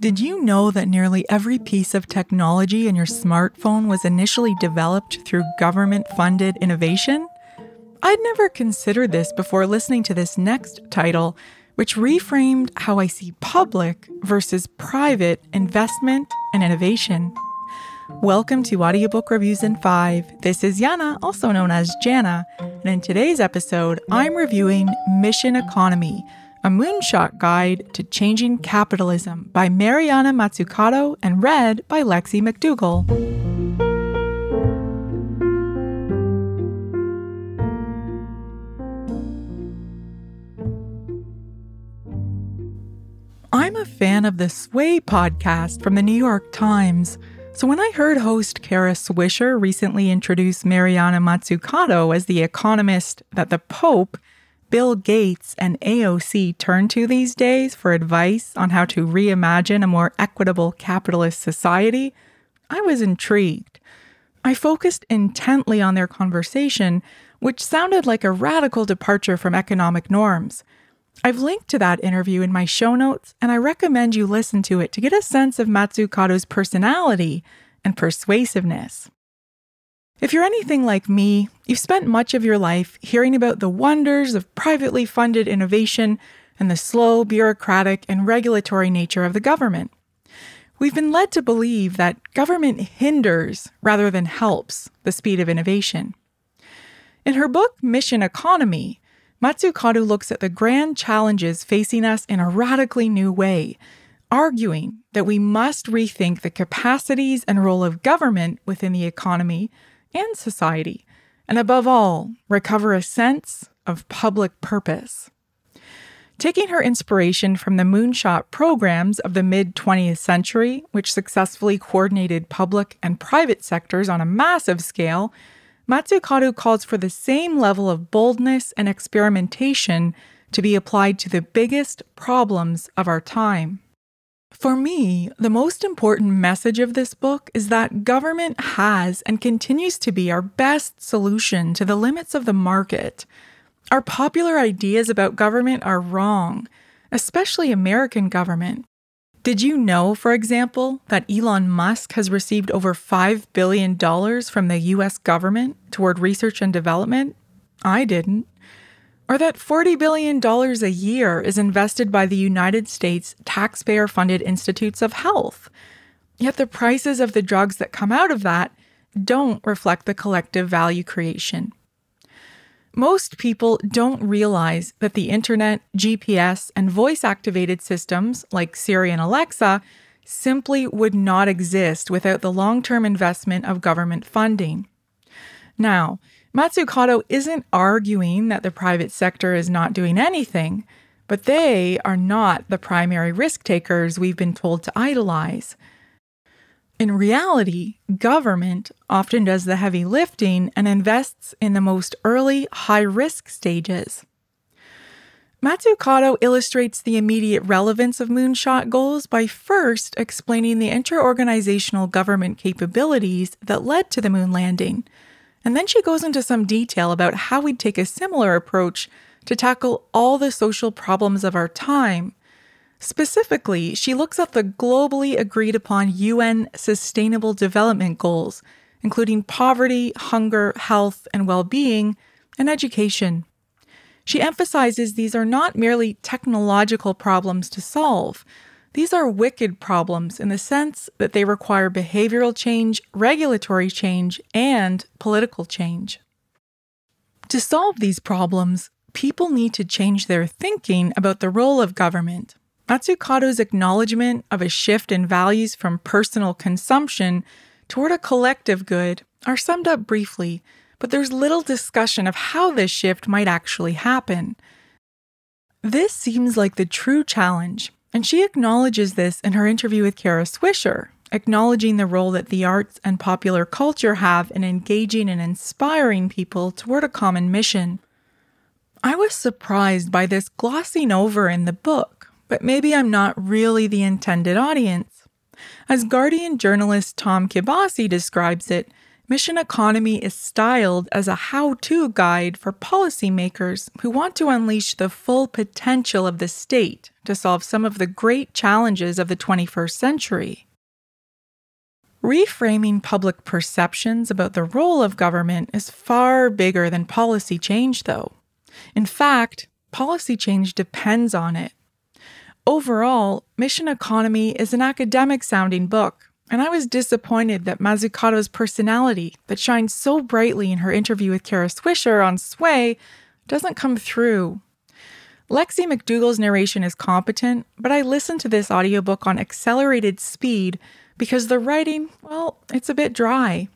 Did you know that nearly every piece of technology in your smartphone was initially developed through government funded innovation? I'd never considered this before listening to this next title, which reframed how I see public versus private investment and innovation. Welcome to Audiobook Reviews in 5. This is Yana, also known as Jana, and in today's episode, I'm reviewing Mission Economy a Moonshot Guide to Changing Capitalism by Mariana Mazzucato and read by Lexie McDougall. I'm a fan of the Sway podcast from the New York Times. So when I heard host Kara Swisher recently introduce Mariana Mazzucato as the economist that the Pope Bill Gates and AOC turn to these days for advice on how to reimagine a more equitable capitalist society, I was intrigued. I focused intently on their conversation, which sounded like a radical departure from economic norms. I've linked to that interview in my show notes, and I recommend you listen to it to get a sense of Mazzucato's personality and persuasiveness. If you're anything like me, you've spent much of your life hearing about the wonders of privately funded innovation and the slow, bureaucratic, and regulatory nature of the government. We've been led to believe that government hinders rather than helps the speed of innovation. In her book, Mission Economy, Mazzucato looks at the grand challenges facing us in a radically new way, arguing that we must rethink the capacities and role of government within the economy and society, and above all, recover a sense of public purpose. Taking her inspiration from the moonshot programs of the mid 20th century, which successfully coordinated public and private sectors on a massive scale, Mazzucato calls for the same level of boldness and experimentation to be applied to the biggest problems of our time. For me, the most important message of this book is that government has and continues to be our best solution to the limits of the market. Our popular ideas about government are wrong, especially American government. Did you know, for example, that Elon Musk has received over $5 billion from the US government toward research and development? I didn't or that $40 billion a year is invested by the United States taxpayer funded institutes of health. Yet the prices of the drugs that come out of that don't reflect the collective value creation. Most people don't realize that the internet, GPS, and voice activated systems like Siri and Alexa simply would not exist without the long term investment of government funding. Now, Mazzucato isn't arguing that the private sector is not doing anything, but they are not the primary risk takers we've been told to idolize. In reality, government often does the heavy lifting and invests in the most early, high risk stages. Mazzucato illustrates the immediate relevance of moonshot goals by first explaining the interorganizational government capabilities that led to the moon landing and then she goes into some detail about how we'd take a similar approach to tackle all the social problems of our time. Specifically, she looks at the globally agreed upon UN Sustainable Development Goals, including poverty, hunger, health, and well being, and education. She emphasizes these are not merely technological problems to solve, these are wicked problems in the sense that they require behavioral change, regulatory change, and political change. To solve these problems, people need to change their thinking about the role of government. Mazzucato's acknowledgement of a shift in values from personal consumption toward a collective good are summed up briefly, but there's little discussion of how this shift might actually happen. This seems like the true challenge and she acknowledges this in her interview with Kara Swisher, acknowledging the role that the arts and popular culture have in engaging and inspiring people toward a common mission. I was surprised by this glossing over in the book, but maybe I'm not really the intended audience. As Guardian journalist Tom Kibasi describes it, Mission Economy is styled as a how to guide for policymakers who want to unleash the full potential of the state to solve some of the great challenges of the 21st century. Reframing public perceptions about the role of government is far bigger than policy change, though. In fact, policy change depends on it. Overall, Mission Economy is an academic sounding book, and I was disappointed that Mazzucato's personality, that shines so brightly in her interview with Kara Swisher on Sway, doesn't come through. Lexie McDougall's narration is competent, but I listened to this audiobook on accelerated speed because the writing, well, it's a bit dry.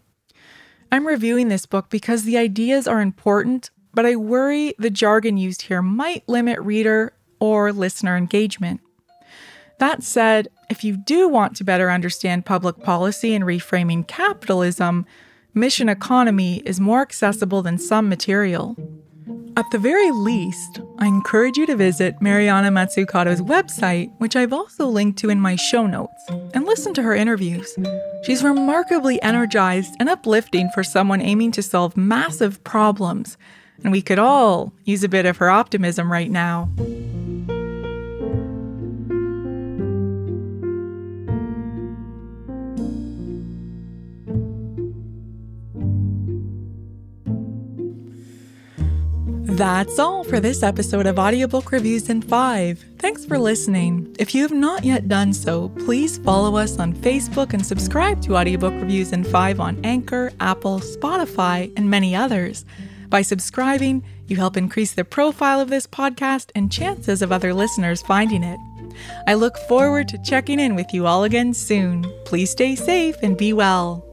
I'm reviewing this book because the ideas are important, but I worry the jargon used here might limit reader or listener engagement. That said, if you do want to better understand public policy and reframing capitalism, Mission Economy is more accessible than some material. At the very least, I encourage you to visit Mariana Mazzucato's website, which I've also linked to in my show notes, and listen to her interviews. She's remarkably energized and uplifting for someone aiming to solve massive problems, and we could all use a bit of her optimism right now. That's all for this episode of Audiobook Reviews in 5. Thanks for listening. If you have not yet done so, please follow us on Facebook and subscribe to Audiobook Reviews in 5 on Anchor, Apple, Spotify, and many others. By subscribing, you help increase the profile of this podcast and chances of other listeners finding it. I look forward to checking in with you all again soon. Please stay safe and be well.